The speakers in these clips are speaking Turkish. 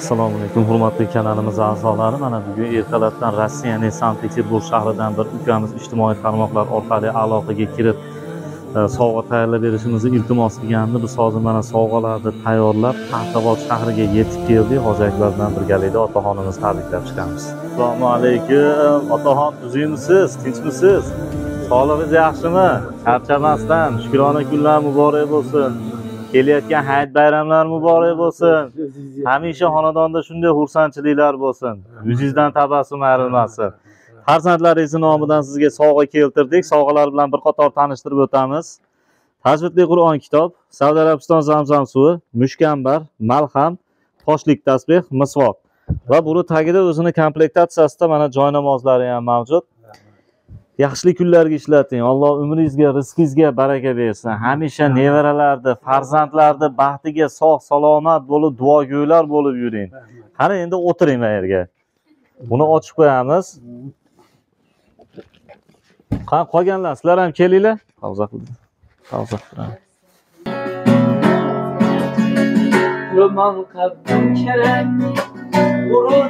assalomu alaykum hurmatli kanalimiz a'zolari. Mana bugun ertalabdan rossiyaning sankt peterburg shahridan bir ukamiz ijtimoiy tarmoqlar orqali aloqaga kirib e, sovg'a tayyorlab berishimizni iltimos qilgandi. Biz hozir mana sovg'alarni tayyorlab paxtavod shahriga yetib keldik hoji akbar bilan birgalikda otaxonimizni tabriklab chiqamiz. Assalomu alaykum. Otaxon tuzukmisiz tinchmisiz? Sog'lig'ingiz yaxshimi? Charchamasdan shukrona kunlar muborak bo'lsin. Kelayotgan hayit bayramlar muborak bo'lsin. Hamisha xonadonda shunday xursandchiliklar bo'lsin. Yuzingizdan tabassum ayrilmasin. Farzandlaringizni nomidan sizga sovg'a keltirdik. Sovg'alar bilan bir qator tanishtirib o'tamiz. Tajvidli qur'on kitob saudiya arabiston zamzam suvi mushkambar malham toshlik tasbeh misvoq. Va buni tagida o'zini komplektatsiyasida mana joynamozlari ham mavjud yaxshilik kunlarga ishlating. Alloh umringizga rizqingizga baraka bersin. Hamisha nevaralarni farzandlarni baxtiga sog' salomat bo'lib duogo'ylar bo'lib yuring. Qani endi o'tiring mana yerga buni ochib qo'yamiz. Qani qolganlar sizlar ham kelinglar. Roman kalbim kerek Vurur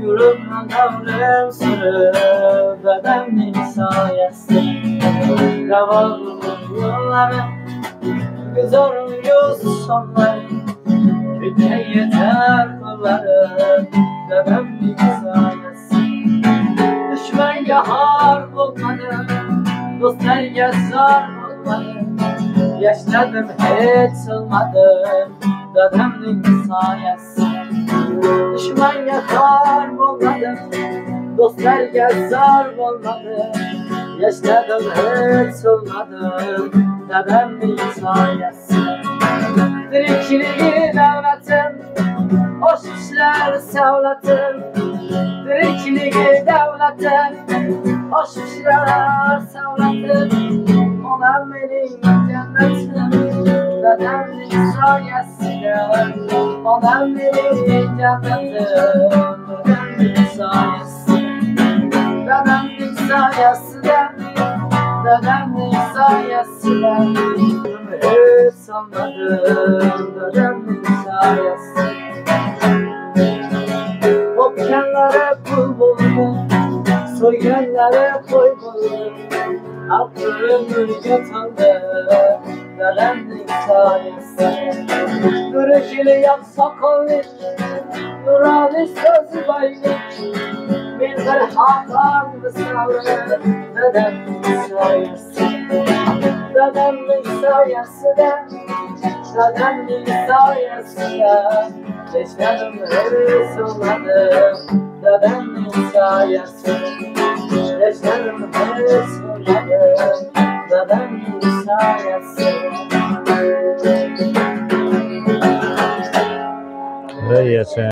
devrim sürü Bedenin sayesi Kavalım yolları Güzelim yüz sonları. Köke yeter kolları Bedenin sayesi Düşman yahar bulmadı Dostlar yazar bulmadı Yaşladım hiç olmadım Dedemnin sayesi Düşman yakar olmadım Dostlar yazar olmadı Yaşladım hiç olmadım Dedemnin sayesi Dirikliği devletim Hoş işler sevletim Dirikliği devletim Hoş işler sevletim Ona benim cennetim Dedemin sayesinde Ona benim cennetim Dedemin sayesinde Dedemin sayesinde Yatıldı Dedemin sayesinde Görüşülü yapsak olur Nurani sözü baylık Bir bir hatam savrı Dedemin sayesinde Dedemin sayesinde Dedemin sayesinde Yaşadım hırs olmadım Dedemin sayesinde Yaşadım hırs olmadım Dedemin Yes, sir.